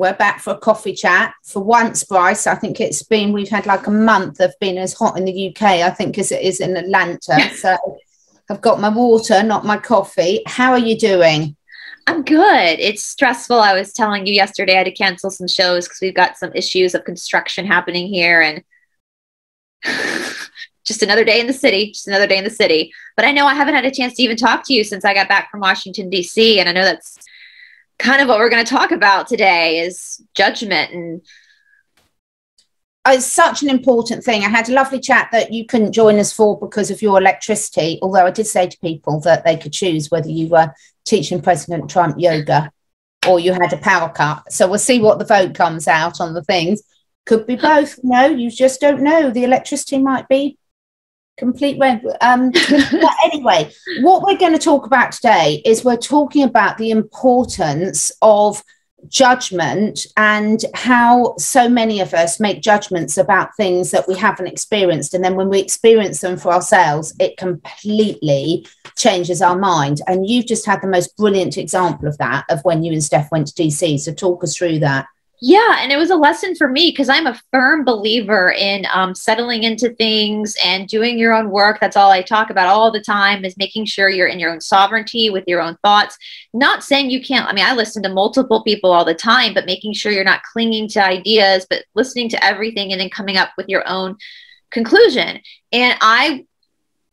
We're back for a coffee chat. For once, Brice, I think it's been, we've had like a month of being as hot in the UK, I think, as it is in Atlanta. so I've got my water, not my coffee. How are you doing? I'm good. It's stressful. I was telling you yesterday I had to cancel some shows because we've got some issues of construction happening here and just another day in the city, just another day in the city. But I know I haven't had a chance to even talk to you since I got back from Washington, D.C. And I know that's kind of what we're going to talk about today is judgment and it's such an important thing. I had a lovely chat that you couldn't join us for because of your electricity, although I did say to people that they could choose whether you were teaching President Trump yoga or you had a power cut. So we'll see what the vote comes out on the things. Could be both. No, you just don't know. The electricity might be complete red. Um, but anyway, what we're going to talk about today is we're talking about the importance of judgment and how so many of us make judgments about things that we haven't experienced. And then when we experience them for ourselves, it completely changes our mind. And you've just had the most brilliant example of that of when you and Steph went to DC. So talk us through that. Yeah, and it was a lesson for me because I'm a firm believer in um, settling into things and doing your own work. That's all I talk about all the time is making sure you're in your own sovereignty with your own thoughts. Not saying you can't. I mean, I listen to multiple people all the time, but making sure you're not clinging to ideas, but listening to everything and then coming up with your own conclusion. And I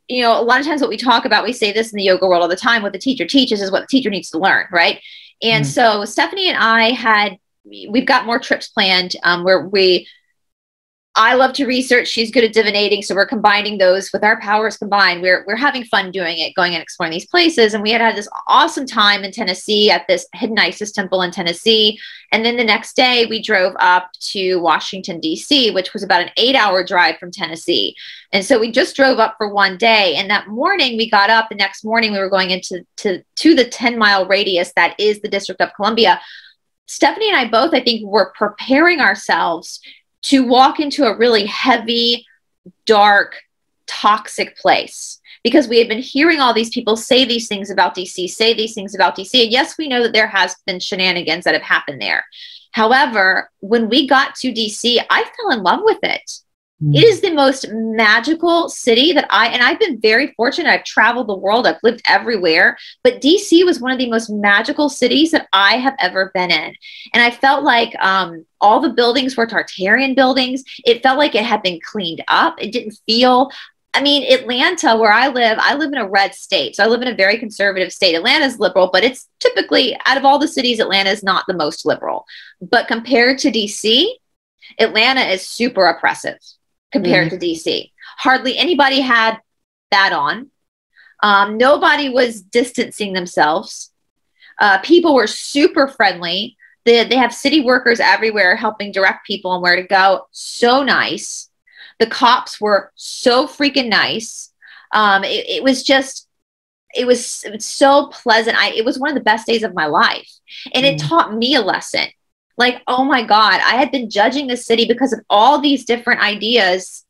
you know, a lot of times what we talk about, we say this in the yoga world all the time, what the teacher teaches is what the teacher needs to learn, right? And mm so Stephanie and I had we've got more trips planned um, where we I love to research. She's good at divinating. So we're combining those with our powers combined. We're, we're having fun doing it, going and exploring these places. And we had had this awesome time in Tennessee at this hidden Isis temple in Tennessee. And then the next day we drove up to Washington, D.C., which was about an eight hour drive from Tennessee. And so we just drove up for one day. And that morning we got up. The next morning we were going into to, to the 10 mile radius that is the District of Columbia Stephanie and I both, I think, were preparing ourselves to walk into a really heavy, dark, toxic place because we had been hearing all these people say these things about DC, say these things about DC. And yes, we know that there has been shenanigans that have happened there. However, when we got to DC, I fell in love with it. It is the most magical city that I, and I've been very fortunate. I've traveled the world, I've lived everywhere, but DC was one of the most magical cities that I have ever been in. And I felt like um, all the buildings were Tartarian buildings. It felt like it had been cleaned up. It didn't feel I mean, Atlanta, where I live, I live in a red state. So I live in a very conservative state. Atlanta's liberal, but it's typically out of all the cities, Atlanta is not the most liberal. But compared to DC, Atlanta is super oppressive compared mm-hmm. to DC. Hardly anybody had that on. Um, nobody was distancing themselves. Uh, people were super friendly. They, they have city workers everywhere helping direct people on where to go. So nice. The cops were so freaking nice. Um, it, it was just, it was, it was so pleasant. I, it was one of the best days of my life. And mm. it taught me a lesson like, oh my God, I had been judging the city because of all these different ideas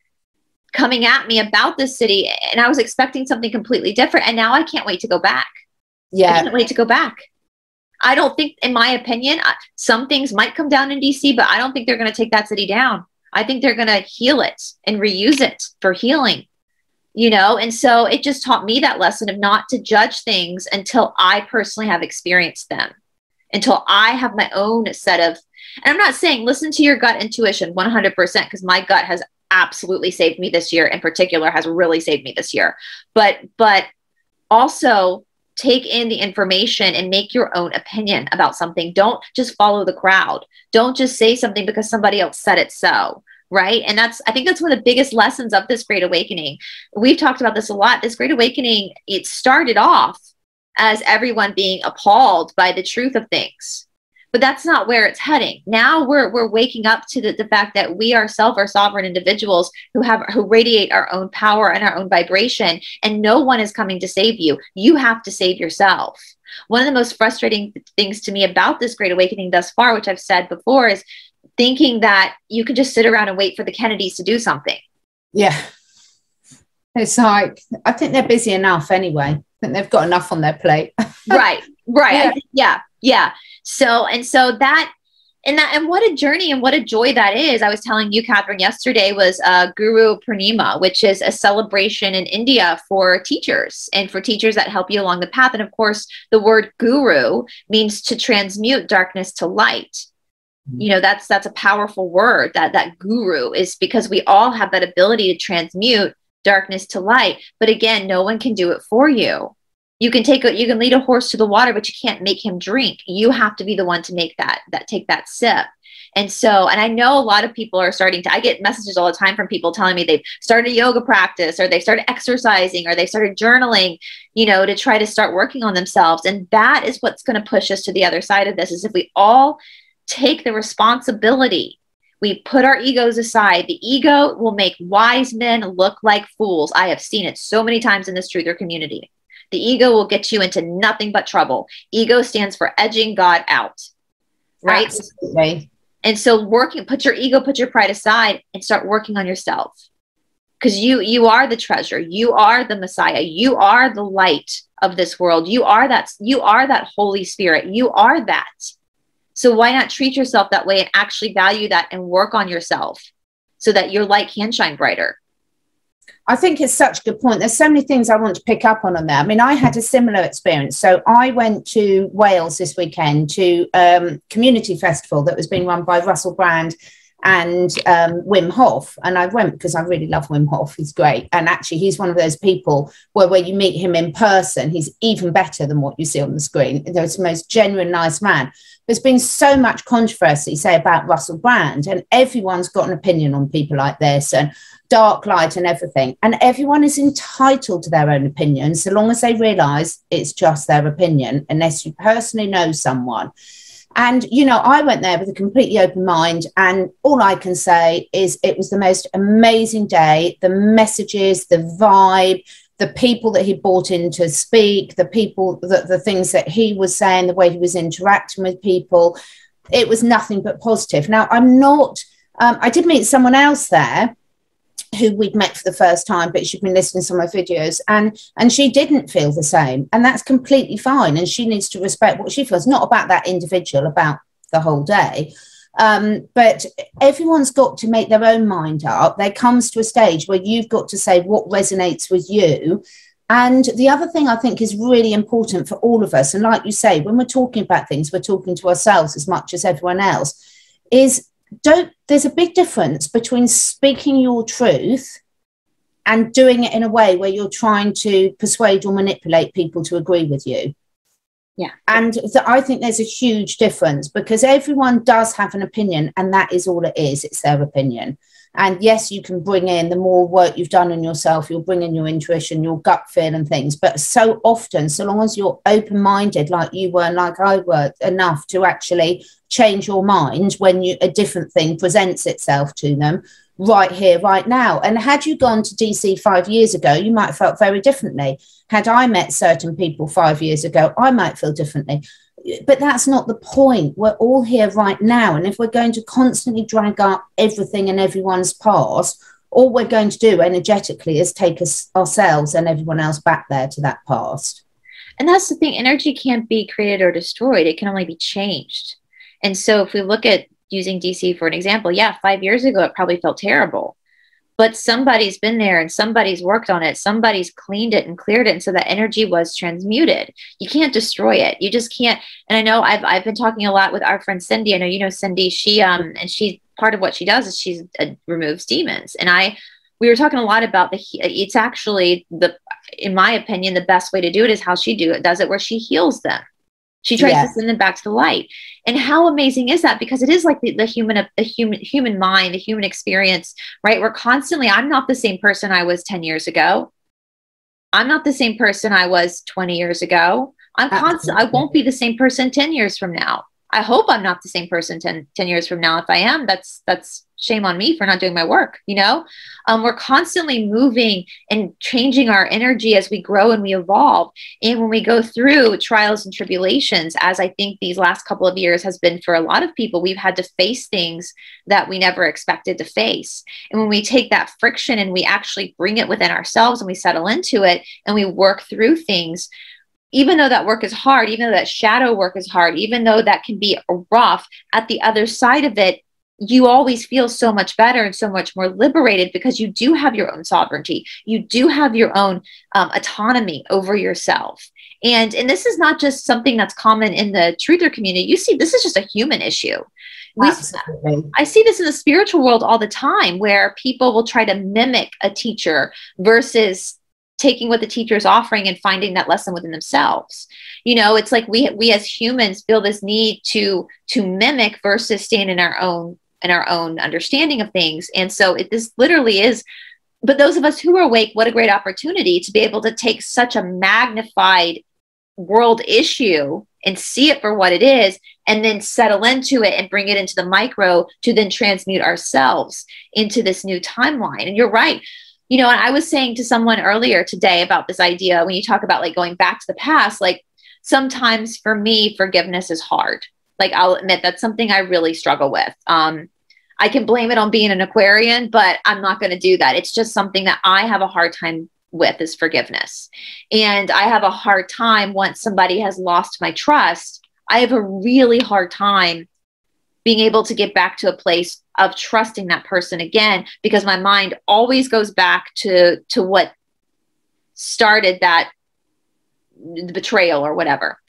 coming at me about the city. And I was expecting something completely different. And now I can't wait to go back. Yeah. I can't wait to go back. I don't think, in my opinion, uh, some things might come down in DC, but I don't think they're going to take that city down. I think they're going to heal it and reuse it for healing, you know? And so it just taught me that lesson of not to judge things until I personally have experienced them until I have my own set of, and I'm not saying listen to your gut intuition 100% because my gut has absolutely saved me this year in particular has really saved me this year. But but also take in the information and make your own opinion about something. Don't just follow the crowd. Don't just say something because somebody else said it so right? And that's i think that's one of the biggest lessons of this great awakening. We've talked about this a lot. This great awakening it started off as everyone being appalled by the truth of things. But that's not where it's heading. Now we're, we're waking up to the, the fact that we ourselves are sovereign individuals who have who radiate our own power and our own vibration, and no one is coming to save you. You have to save yourself. One of the most frustrating things to me about this great awakening thus far, which I've said before, is thinking that you can just sit around and wait for the Kennedys to do something. Yeah. It's like, I think they're busy enough anyway. Think they've got enough on their plate. right, right. Yeah. yeah, yeah. So, and so that, and that and what a journey and what a joy that is i was telling you catherine yesterday was uh, guru purnima which is a celebration in india for teachers and for teachers that help you along the path and of course the word guru means to transmute darkness to light mm-hmm. you know that's that's a powerful word that that guru is because we all have that ability to transmute darkness to light. But again no one can do it for you. You can take a you can lead a horse to the water but you can't make him drink. You have to be the one to make that that take that sip. And so and i know a lot of people are starting to i get messages all the time from people telling me they've started yoga practice or they started exercising or they started journaling you know to try to start working on themselves. And that is what's going to push us to the other side of this is if we all take the responsibility we put our egos aside. The ego will make wise men look like fools. I have seen it so many times in this truther community. The ego will get you into nothing but trouble. Ego stands for edging God out. Right? Absolutely. And so working, put your ego, put your pride aside and start working on yourself. Because you you are the treasure. You are the Messiah. You are the light of this world. You are that you are that Holy Spirit. You are that. So why not treat yourself that way and actually value that and work on yourself so that your light can shine brighter? I think it's such a good point. There's so many things I want to pick up on on that. I mean, I had a similar experience. So I went to Wales this weekend to um, community festival that was being run by Russell Brand and um, Wim Hof. And I went because I really love Wim Hof. He's great. And actually, he's one of those people where when you meet him in person, he's even better than what you see on the screen. He's the most genuine, nice man. There's been so much controversy, say, about Russell Brand, and everyone's got an opinion on people like this. And dark light and everything. And everyone is entitled to their own opinion so long as they realize it's just their opinion, unless you personally know someone. And, you know, I went there with a completely open mind. And all I can say is it was the most amazing day. The messages, the vibe, the people that he brought in to speak, the people, the, the things that he was saying, the way he was interacting with people, it was nothing but positive. Now, I'm not, um, I did meet someone else there who we'd met for the first time, but she'd been listening to my videos, and and she didn't feel the same, and that's completely fine. And she needs to respect what she feels, not about that individual, about the whole day. Um, but everyone's got to make their own mind up. There comes to a stage where you've got to say what resonates with you. And the other thing I think is really important for all of us, and like you say, when we're talking about things, we're talking to ourselves as much as everyone else, is don't there's a big difference between speaking your truth and doing it in a way where you're trying to persuade or manipulate people to agree with you. Yeah. And th- I think there's a huge difference because everyone does have an opinion, and that is all it is. It's their opinion. And yes, you can bring in the more work you've done on yourself, you'll bring in your intuition, your gut feel, and things. But so often, so long as you're open minded, like you were, and like I were, enough to actually change your mind when you a different thing presents itself to them right here, right now. And had you gone to DC five years ago, you might have felt very differently. Had I met certain people five years ago, I might feel differently but that's not the point. We're all here right now. And if we're going to constantly drag up everything and everyone's past, all we're going to do energetically is take us ourselves and everyone else back there to that past. And that's the thing energy can't be created or destroyed, it can only be changed. And so if we look at using DC for an example, yeah, five years ago, it probably felt terrible but somebody's been there and somebody's worked on it. Somebody's cleaned it and cleared it and so that energy was transmuted. You can't destroy it. You just can't and i know i've, I've been talking a lot with our friend cindy. I know you know cindy. She um and she part of what she does is she uh, removes demons. And i we were talking a lot about the it's actually the in my opinion the best way to do it is how she do it does it where she heals them she tries yes. to send them back to the light. And how amazing is that? Because it is like the, the human, uh, the human, human mind, the human experience, right? We're constantly, I'm not the same person I was 10 years ago. I'm not the same person I was 20 years ago. I'm constant. I won't be the same person 10 years from now. I hope I'm not the same person 10, 10 years from now. If I am, that's that's shame on me for not doing my work. You know, um, we're constantly moving and changing our energy as we grow and we evolve. And when we go through trials and tribulations, as I think these last couple of years has been for a lot of people, we've had to face things that we never expected to face. And when we take that friction and we actually bring it within ourselves and we settle into it and we work through things, even though that work is hard, even though that shadow work is hard, even though that can be rough, at the other side of it, you always feel so much better and so much more liberated because you do have your own sovereignty. You do have your own um, autonomy over yourself. And, and this is not just something that's common in the truther community. You see, this is just a human issue. We, I see this in the spiritual world all the time where people will try to mimic a teacher versus taking what the teacher is offering and finding that lesson within themselves you know it's like we we as humans feel this need to to mimic versus stand in our own in our own understanding of things. And so it this literally is but those of us who are awake what a great opportunity to be able to take such a magnified world issue and see it for what it is and then settle into it and bring it into the micro to then transmute ourselves into this new timeline. And you're right. You know, and I was saying to someone earlier today about this idea when you talk about like going back to the past, like sometimes for me, forgiveness is hard. Like I'll admit that's something I really struggle with. Um, I can blame it on being an Aquarian, but I'm not going to do that. It's just something that I have a hard time with is forgiveness. And I have a hard time once somebody has lost my trust. I have a really hard time being able to get back to a place of trusting that person again because my mind always goes back to to what started that betrayal or whatever.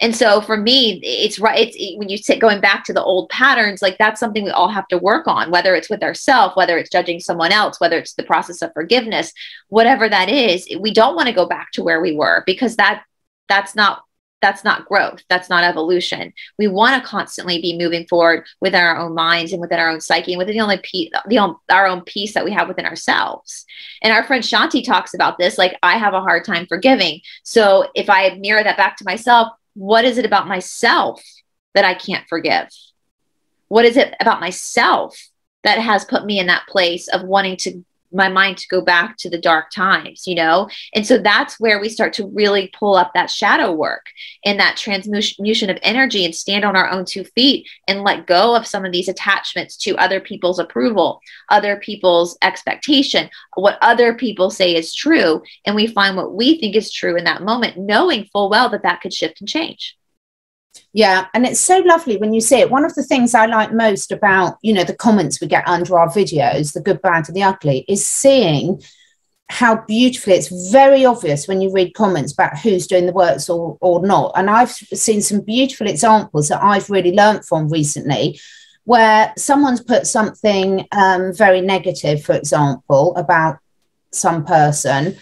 And so for me it's right it's it, when you sit going back to the old patterns like that's something we all have to work on whether it's with ourselves whether it's judging someone else whether it's the process of forgiveness whatever that is we don't want to go back to where we were because that that's not that's not growth that's not evolution. We want to constantly be moving forward within our own minds and within our own psyche and within the only piece the our own peace that we have within ourselves. And our friend shanti talks about this like i have a hard time forgiving. So if i mirror that back to myself what is it about myself that i can't forgive? What is it about myself that has put me in that place of wanting to my mind to go back to the dark times, you know? And so that's where we start to really pull up that shadow work and that transmutation of energy and stand on our own two feet and let go of some of these attachments to other people's approval, other people's expectation, what other people say is true. And we find what we think is true in that moment, knowing full well that that could shift and change. Yeah, and it's so lovely when you see it. One of the things I like most about, you know, the comments we get under our videos, the good, bad, and the ugly, is seeing how beautifully it's very obvious when you read comments about who's doing the works or, or not. And I've seen some beautiful examples that I've really learned from recently where someone's put something um, very negative, for example, about some person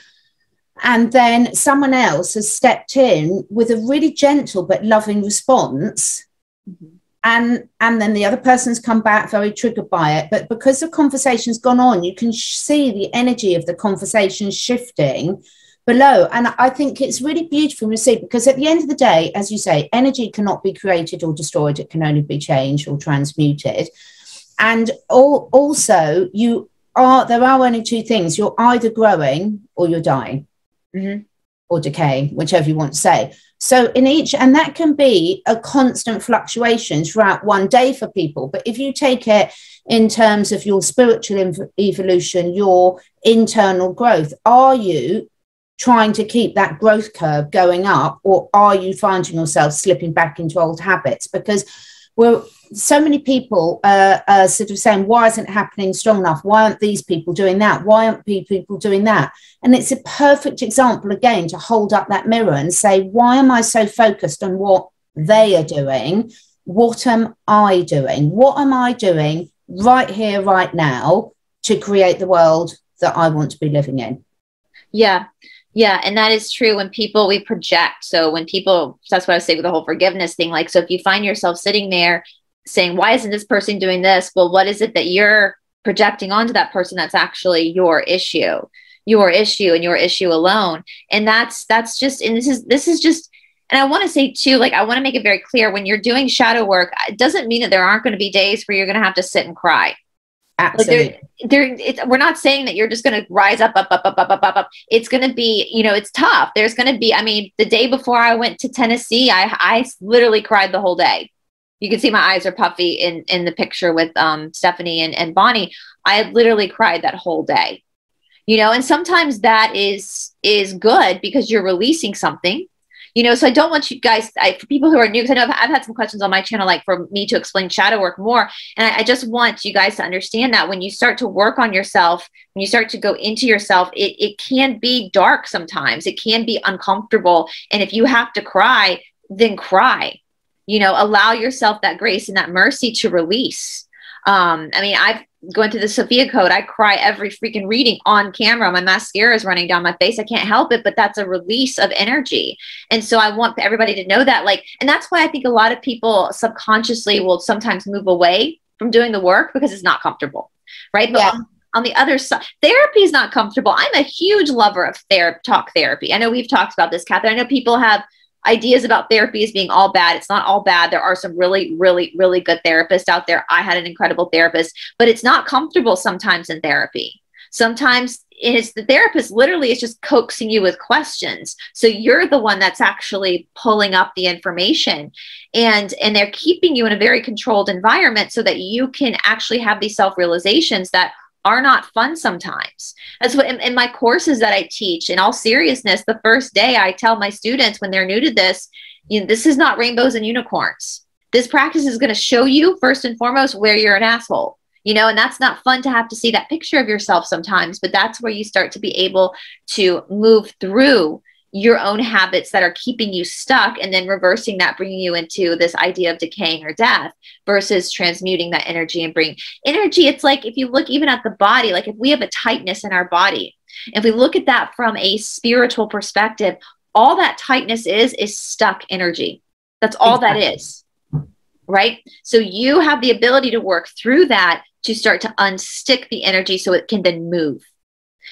and then someone else has stepped in with a really gentle but loving response. Mm-hmm. and and then the other person's come back very triggered by it. But because the conversation's gone on you can sh- see the energy of the conversation shifting below. And i think it's really beautiful to see because at the end of the day as you say energy cannot be created or destroyed. It can only be changed or transmuted. And all, also you are there are only two things. You're either growing or you're dying mm-hmm. or decay, whichever you want to say. So, in each, and that can be a constant fluctuation throughout one day for people. But if you take it in terms of your spiritual inv- evolution, your internal growth, are you trying to keep that growth curve going up, or are you finding yourself slipping back into old habits? Because we're so many people uh, are sort of saying, why isn't it happening strong enough? Why aren't these people doing that? Why aren't people doing that? And it's a perfect example, again, to hold up that mirror and say, why am I so focused on what they are doing? What am I doing? What am I doing right here, right now to create the world that I want to be living in? Yeah. Yeah, and that is true when people we project. So when people that's what I say with the whole forgiveness thing. Like, so if you find yourself sitting there saying, why isn't this person doing this? Well, what is it that you're projecting onto that person that's actually your issue, your issue and your issue alone? And that's, that's just, and this is, this is just, and I want to say too, like, I want to make it very clear when you're doing shadow work, it doesn't mean that there aren't going to be days where you're going to have to sit and cry. Absolutely. Like there, there, we're not saying that you're just going to rise up, up, up, up, up, up, up, up. It's going to be, you know, it's tough. There's going to be, I mean, the day before I went to Tennessee, I, I literally cried the whole day you can see my eyes are puffy in in the picture with um, Stephanie and, and Bonnie. I had literally cried that whole day. You know, and sometimes that is is good because you're releasing something. you know so i don't want you guys I, for people who are new because i know I've, I've, had some questions on my channel like for me to explain shadow work more and I, I, just want you guys to understand that when you start to work on yourself when you start to go into yourself it, it can be dark sometimes it can be uncomfortable and if you have to cry then cry you know allow yourself that grace and that mercy to release um, I mean, I've going to the Sophia Code. I cry every freaking reading on camera. My mascara is running down my face. I can't help it, but that's a release of energy. And so I want everybody to know that. Like, and that's why I think a lot of people subconsciously will sometimes move away from doing the work because it's not comfortable. Right. But yeah. on, on the other side, therapy is not comfortable. I'm a huge lover of therapy, talk therapy. I know we've talked about this, Catherine. I know people have ideas about therapy as being all bad. It's not all bad. There are some really, really, really good therapists out there. I had an incredible therapist, but it's not comfortable sometimes in therapy. Sometimes it's the therapist literally is just coaxing you with questions. So you're the one that's actually pulling up the information and and they're keeping you in a very controlled environment so that you can actually have these self-realizations that are not fun sometimes. That's what in, in, my courses that I teach, in all seriousness, the first day I tell my students when they're new to this, you know, this is not rainbows and unicorns. This practice is going to show you first and foremost where you're an asshole. You know, and that's not fun to have to see that picture of yourself sometimes, but that's where you start to be able to move through your own habits that are keeping you stuck and then reversing that bringing you into this idea of decaying or death versus transmuting that energy and bring energy it's like if you look even at the body like if we have a tightness in our body if we look at that from a spiritual perspective all that tightness is is stuck energy. That's all exactly. that is right? So you have the ability to work through that to start to unstick the energy so it can then move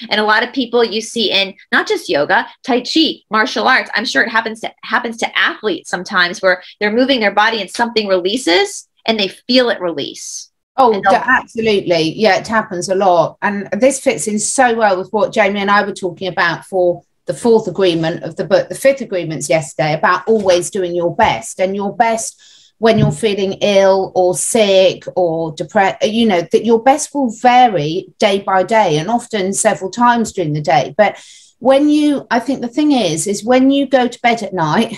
and a lot of people you see in not just yoga, tai chi, martial arts, I'm sure it happens to happens to athletes sometimes where they're moving their body and something releases and they feel it release. Oh, absolutely. Yeah, it happens a lot. And this fits in so well with what Jamie and I were talking about for the fourth agreement of the book, the fifth agreements yesterday about always doing your best. And your best when you're feeling ill or sick or depressed, you know, that your best will vary day by day and often several times during the day. But when you, I think the thing is, is when you go to bed at night,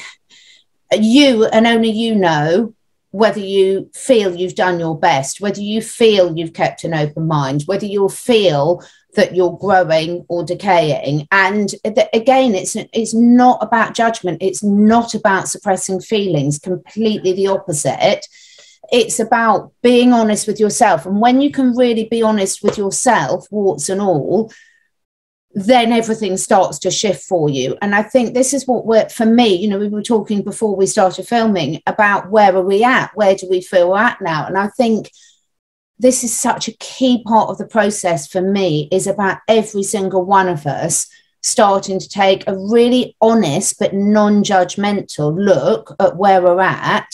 you and only you know whether you feel you've done your best, whether you feel you've kept an open mind, whether you'll feel that you're growing or decaying. And again it's it's not about judgment. It's not about suppressing feelings. Completely the opposite. It's about being honest with yourself. And when you can really be honest with yourself warts and all then everything starts to shift for you. And i think this is what worked for me. You know we were talking before we started filming about where are we at? Where do we feel we're at now? And i think this is such a key part of the process for me is about every single one of us starting to take a really honest but non-judgmental look at where we're at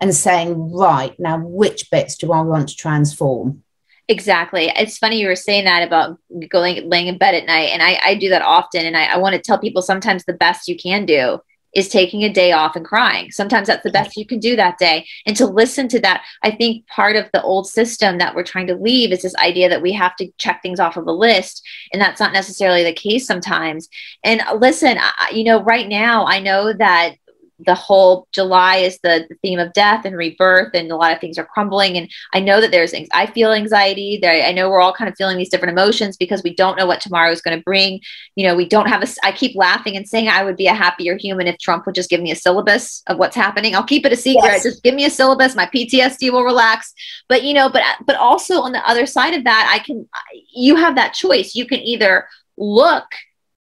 and saying right now which bits do i want to transform? Exactly. It's funny you were saying that about going laying in bed at night and i, I do that often and I, I want to tell people sometimes the best you can do is taking a day off and crying. Sometimes that's the best you can do that day. And to listen to that, I think part of the old system that we're trying to leave is this idea that we have to check things off of a list. And that's not necessarily the case sometimes. And listen, you know, right now, I know that the whole July is the, the, theme of death and rebirth, and a lot of things are crumbling. And I know that there's, I feel anxiety. There, I know we're all kind of feeling these different emotions because we don't know what tomorrow is going to bring. You know, we don't have a. I keep laughing and saying I would be a happier human if Trump would just give me a syllabus of what's happening. I'll keep it a secret. Yes. Just give me a syllabus. My PTSD will relax. But you know, but but also on the other side of that, I can. You have that choice. You can either look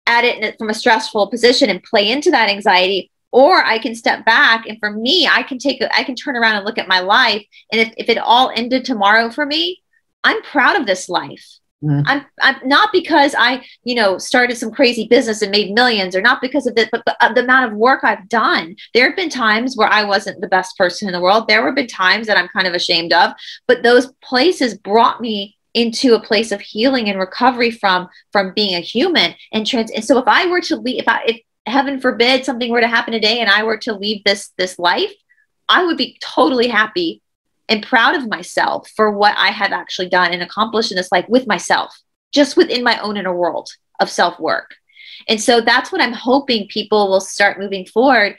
at it from a stressful position and play into that anxiety or I can step back and for me, I can take, a, I can turn around and look at my life. And if, if it all ended tomorrow for me, I'm proud of this life. Mm. I'm, I'm not because I, you know, started some crazy business and made millions or not because of it, but, but the amount of work I've done. There have been times where I wasn't the best person in the world. There have been times that I'm kind of ashamed of, but those places brought me into a place of healing and recovery from from being a human and trans and so if i were to leave if i if heaven forbid something were to happen today and I were to leave this this life, I would be totally happy and proud of myself for what I have actually done and accomplished in this life with myself, just within my own inner world of self work. And so that's what I'm hoping people will start moving forward.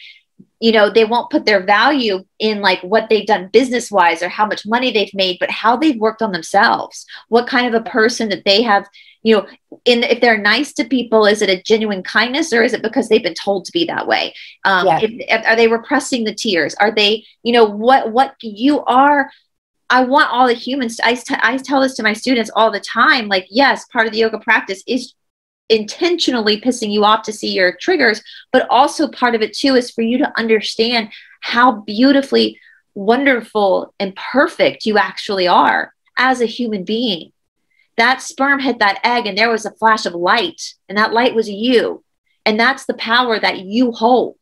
You know, they won't put their value in like what they've done business wise or how much money they've made, but how they've worked on themselves, what kind of a person that they have you know in if they're nice to people is it a genuine kindness or is it because they've been told to be that way? Um yeah. if, if, are they repressing the tears? Are they you know what what you are i want all the humans I, t- I tell this to my students all the time like yes part of the yoga practice is intentionally pissing you off to see your triggers but also part of it too is for you to understand how beautifully wonderful and perfect you actually are as a human being that sperm hit that egg and there was a flash of light and that light was you. And that's the power that you hold.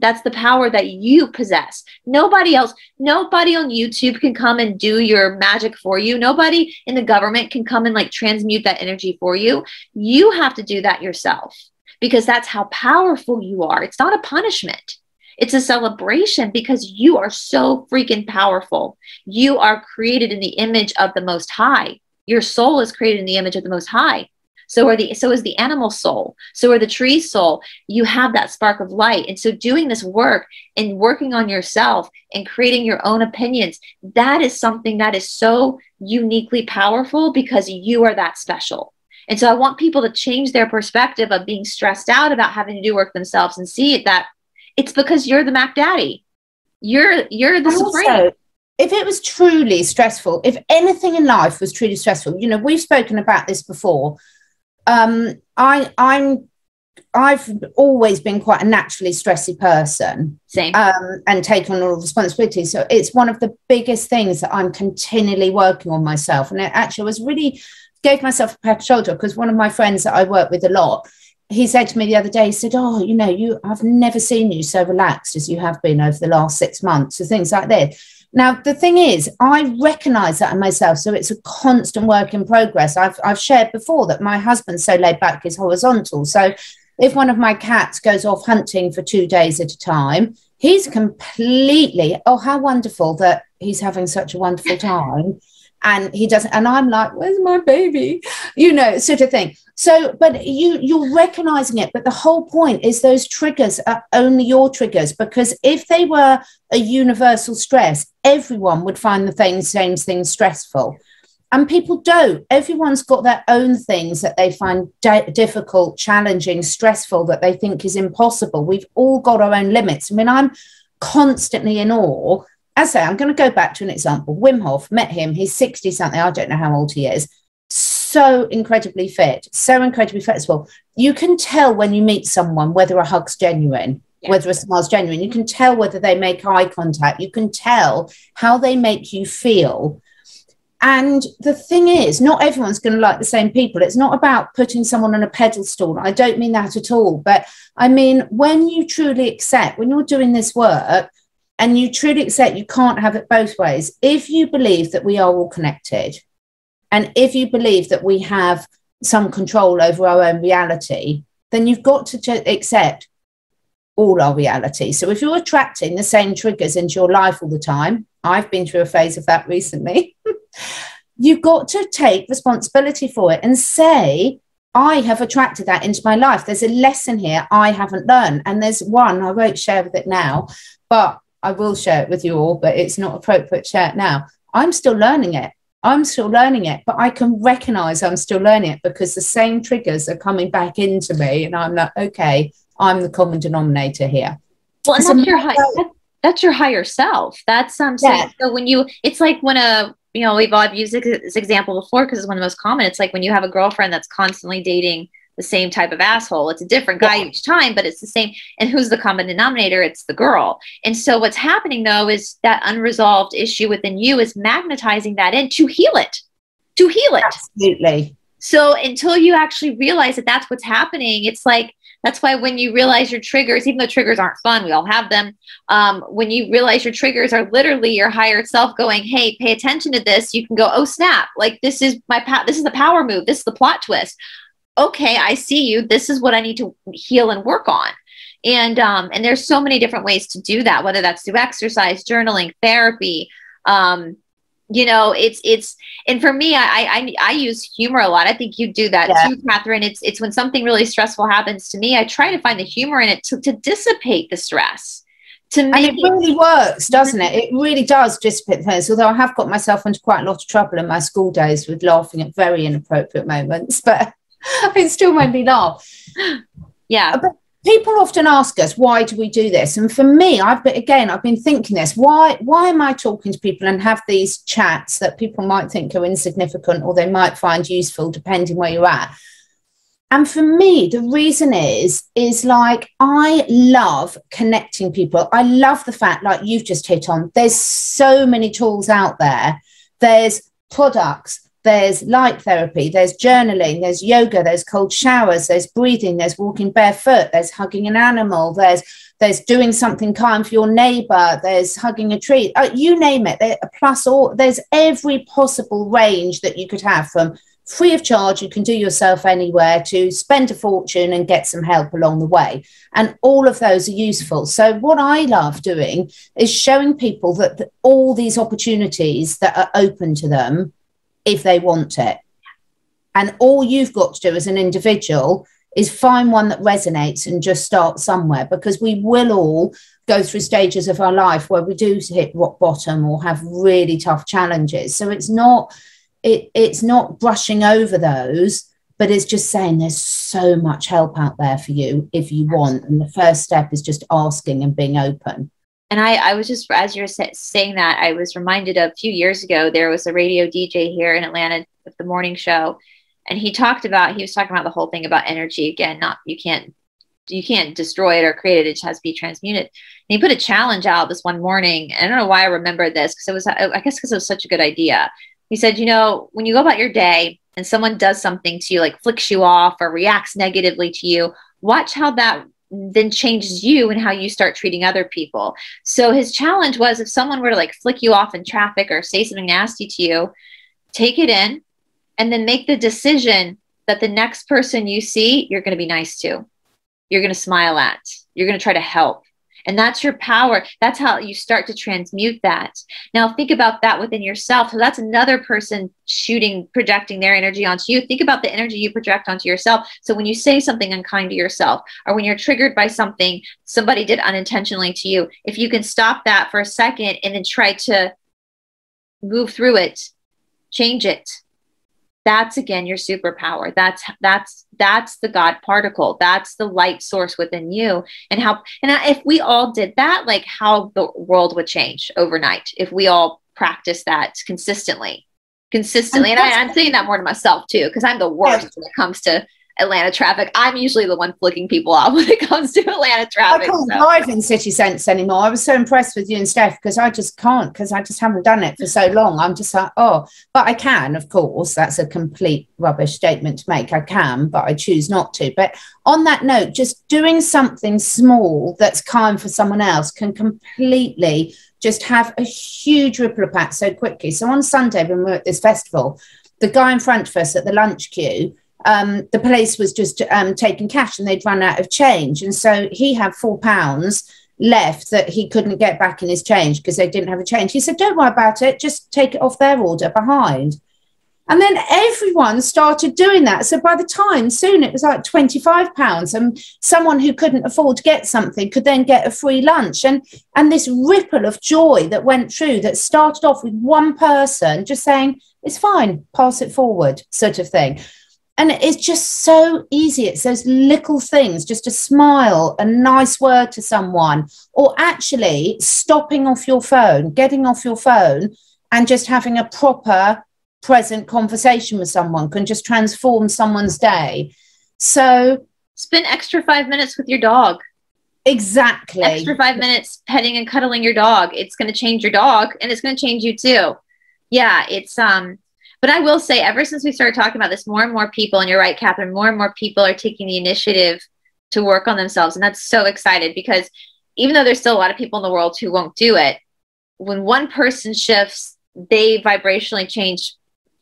That's the power that you possess. Nobody else nobody on youtube can come and do your magic for you. Nobody in the government can come and like transmute that energy for you. You have to do that yourself because that's how powerful you are. It's not a punishment. It's a celebration because you are so freaking powerful. You are created in the image of the Most High. Your soul is created in the image of the Most High. So are the so is the animal soul. So are the tree soul. You have that spark of light. And so doing this work and working on yourself and creating your own opinions, that is something that is so uniquely powerful because you are that special. And so I want people to change their perspective of being stressed out about having to do work themselves and see it that it's because you're the Mac Daddy. You're you're the also, supreme if it was truly stressful, if anything in life was truly stressful, you know, we've spoken about this before. Um, I I'm I've always been quite a naturally stressy person. Um, and take on all responsibility. So it's one of the biggest things that I'm continually working on myself. And it actually was really gave myself a pat on the shoulder because one of my friends that I work with a lot, he said to me the other day, he said, Oh, you know, you I've never seen you so relaxed as you have been over the last six months, or things like this. Now, the thing is, I recognize that in myself. So it's a constant work in progress. I've, I've shared before that my husband's so laid back, is horizontal. So if one of my cats goes off hunting for two days at a time, he's completely, oh, how wonderful that he's having such a wonderful time. And he doesn't, and I'm like, where's my baby? You know, sort of thing. So, but you you're recognizing it, but the whole point is those triggers are only your triggers because if they were a universal stress, everyone would find the same same thing stressful. And people don't. Everyone's got their own things that they find difficult, challenging, stressful, that they think is impossible. We've all got our own limits. I mean, I'm constantly in awe. As I say, I'm going to go back to an example. Wim Hof, met him. He's 60 something. I don't know how old he is so incredibly fit, so incredibly flexible. You can tell when you meet someone whether a hug's genuine, yeah. whether a smile's genuine. You can tell whether they make eye contact. You can tell how they make you feel. And the thing is, not everyone's going to like the same people. It's not about putting someone on a pedestal. I don't mean that at all. But I mean, when you truly accept, when you're doing this work, and you truly accept you can't have it both ways. If you believe that we are all connected, and if you believe that we have some control over our own reality, then you've got to accept all our reality. So if you're attracting the same triggers into your life all the time, I've been through a phase of that recently. you've got to take responsibility for it and say, I have attracted that into my life. There's a lesson here I haven't learned. And there's one, I won't share with it now, but I will share it with you all, but it's not appropriate to share it now. I'm still learning it. I'm still learning it, but I can recognize I'm still learning it because the same triggers are coming back into me. And I'm like, okay, I'm the common denominator here. Well, and that's, your high, that's your higher self. That's um, so, yeah. so when you, it's like when a, you know, we've all used this example before because it's one of the most common. It's like when you have a girlfriend that's constantly dating the same type of asshole. It's a different guy yeah. each time, but it's the same. And who's the common denominator? It's the girl. And so what's happening though is that unresolved issue within you is magnetizing that in to heal it, to heal it. Absolutely. So until you actually realize that that's what's happening, it's like, that's why when you realize your triggers, even though triggers aren't fun, we all have them. Um, when you realize your triggers are literally your higher self going, "Hey, pay attention to this," you can go, "Oh snap! Like this is my pa- this is the power move. This is the plot twist okay, I see you. This is what I need to heal and work on. And um, and there's so many different ways to do that, whether that's through exercise, journaling, therapy, um, you know it's it's and for me I, I i use humor a lot i think you do that yeah. too catherine it's it's when something really stressful happens to me i try to find the humor in it to, to dissipate the stress to me and it really works doesn't it it really does dissipate things although i have got myself into quite a lot of trouble in my school days with laughing at very inappropriate moments but it still made me laugh. Yeah. Uh, but people often ask us why do we do this? And for me i've been again i've been thinking this why why am i talking to people and have these chats that people might think are insignificant or they might find useful depending where you're at? And for me the reason is is like i love connecting people. I love the fact like you've just hit on there's so many tools out there. There's products there's light therapy, there's journaling, there's yoga, there's cold showers, there's breathing, there's walking barefoot, there's hugging an animal, there's there's doing something kind for your neighbor, there's hugging a tree, uh, you name it. There, plus, all there's every possible range that you could have from free of charge, you can do yourself anywhere to spend a fortune and get some help along the way. And all of those are useful. So, what I love doing is showing people that, that all these opportunities that are open to them if they want it. And all you've got to do as an individual is find one that resonates and just start somewhere because we will all go through stages of our life where we do hit rock bottom or have really tough challenges. So it's not it it's not brushing over those, but it's just saying there's so much help out there for you if you want. And the first step is just asking and being open. And I, I was just, as you're saying that, I was reminded of a few years ago, there was a radio DJ here in Atlanta at the morning show. And he talked about, he was talking about the whole thing about energy again, not, you can't, you can't destroy it or create it. It has to be transmuted. And he put a challenge out this one morning. And I don't know why I remember this because it was, I guess because it was such a good idea. He said, you know, when you go about your day and someone does something to you, like flicks you off or reacts negatively to you, watch how that then changes you and how you start treating other people. So his challenge was if someone were to like flick you off in traffic or say something nasty to you, take it in and then make the decision that the next person you see, you're going to be nice to. You're going to smile at. You're going to try to help. And that's your power. That's how you start to transmute that. Now, think about that within yourself. So, that's another person shooting, projecting their energy onto you. Think about the energy you project onto yourself. So, when you say something unkind to yourself, or when you're triggered by something somebody did unintentionally to you, if you can stop that for a second and then try to move through it, change it, that's again your superpower. That's that's that's the god particle. That's the light source within you. And how and if we all did that like how the world would change overnight if we all practice that consistently. Consistently. And, and I, am saying that more to myself too because i'm the worst when it comes to Atlanta traffic. I'm usually the one flicking people off when it comes to Atlanta traffic. I can't so. drive in City Sense anymore. I was so impressed with you and Steph because I just can't because I just haven't done it for so long. I'm just like, oh, but I can, of course. That's a complete rubbish statement to make. I can, but I choose not to. But on that note, just doing something small that's kind for someone else can completely just have a huge ripple impact so quickly. So on Sunday, when we were at this festival, the guy in front of us at the lunch queue um, the police was just um, taking cash and they'd run out of change. And so he had four pounds left that he couldn't get back in his change because they didn't have a change. He said, Don't worry about it, just take it off their order behind. And then everyone started doing that. So by the time soon it was like 25 pounds and someone who couldn't afford to get something could then get a free lunch. And and this ripple of joy that went through that started off with one person just saying, it's fine, pass it forward, sort of thing. And it's just so easy. It's those little things, just a smile, a nice word to someone, or actually stopping off your phone, getting off your phone, and just having a proper, present conversation with someone can just transform someone's day. So, spend extra five minutes with your dog. Exactly. Extra five minutes petting and cuddling your dog. It's going to change your dog and it's going to change you too. Yeah, it's um but I will say, ever since we started talking about this, more and more people, and you're right, Catherine, more and more people are taking the initiative to work on themselves. And that's so excited because even though there's still a lot of people in the world who won't do it, when one person shifts, they vibrationally change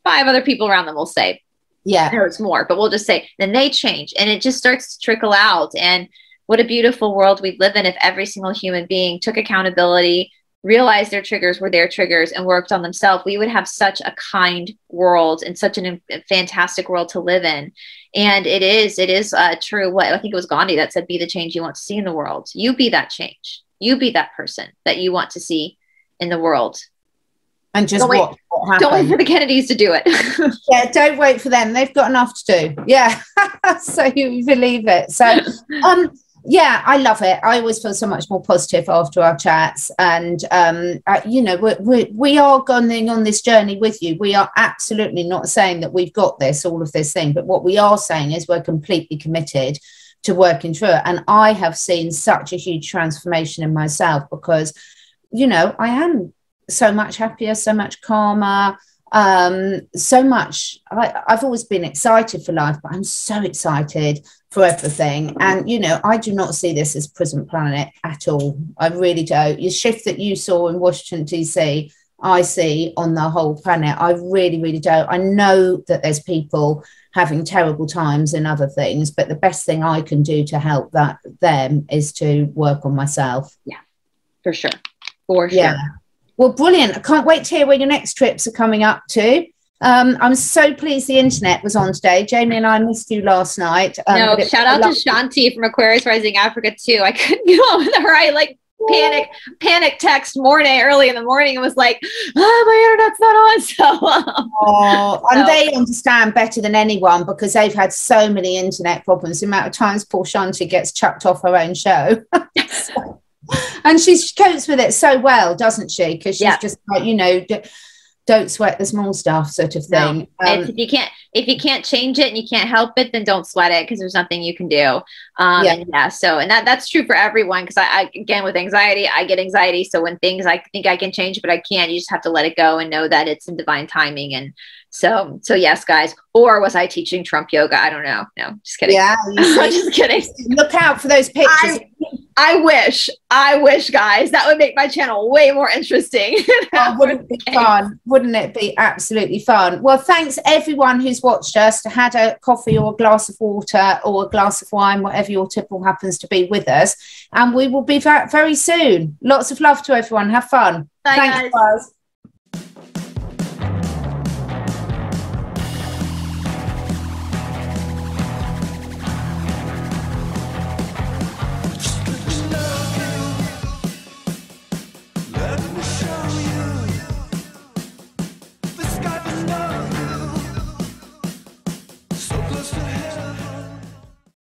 five other people around them, we'll say. Yeah. There's more, but we'll just say, then they change and it just starts to trickle out. And what a beautiful world we'd live in if every single human being took accountability, realized their triggers were their triggers and worked on themselves, we would have such a kind world and such a fantastic world to live in. And it is, it is uh, true. What I think it was Gandhi that said, "Be the change you want to see in the world." You be that change. You be that person that you want to see in the world. And just don't wait, don't wait for the Kennedys to do it. yeah, don't wait for them. They've got enough to do. Yeah, so you believe it. So, um, yeah i love it. I always feel so much more positive after our chats. And um uh, you know we're, we're, we are going on this journey with you. We are absolutely not saying that we've got this all of this thing but what we are saying is we're completely committed to working through it. And i have seen such a huge transformation in myself because you know i am so much happier so much calmer um so much I, i've always been excited for life but i'm so excited for everything. And, you know, I do not see this as Prison Planet at all. I really don't. Your shift that you saw in Washington, D.C., I see on the whole planet. I really, really don't. I know that there's people having terrible times and other things, but the best thing I can do to help that them is to work on myself. Yeah, for sure. For sure. Yeah. Well, brilliant. I can't wait to hear where your next trips are coming up to. Um, I'm so pleased the internet was on today. Jamie and I missed you last night. Um, no, shout out to Shanti from Aquarius Rising Africa too. I couldn't get on with her. I like panic panic text morning early in the morning and was like, oh, my internet's not on. So, um, oh, and so. they understand better than anyone because they've had so many internet problems. The amount of times poor Shanti gets chucked off her own show. and she copes with it so well, doesn't she? Because she's yeah. just like, you know, don't sweat the small stuff sort of thing no. um, if you can't if you can't change it and you can't help it then don't sweat it because there's nothing you can do um, yeah. yeah so and that that's true for everyone because I, I, again with anxiety i get anxiety so when things i think i can change but i can't you just have to let it go and know that it's in divine timing and so, so yes, guys. Or was I teaching Trump yoga? I don't know. No, just kidding. Yeah, just kidding. Look out for those pictures. I, I, wish, I wish, guys, that would make my channel way more interesting. oh, wouldn't it be fun? Wouldn't it be absolutely fun? Well, thanks everyone who's watched us, had a coffee or a glass of water or a glass of wine, whatever your tipple happens to be with us. And we will be back very soon. Lots of love to everyone. Have fun. Bye, Thanks, guys. guys.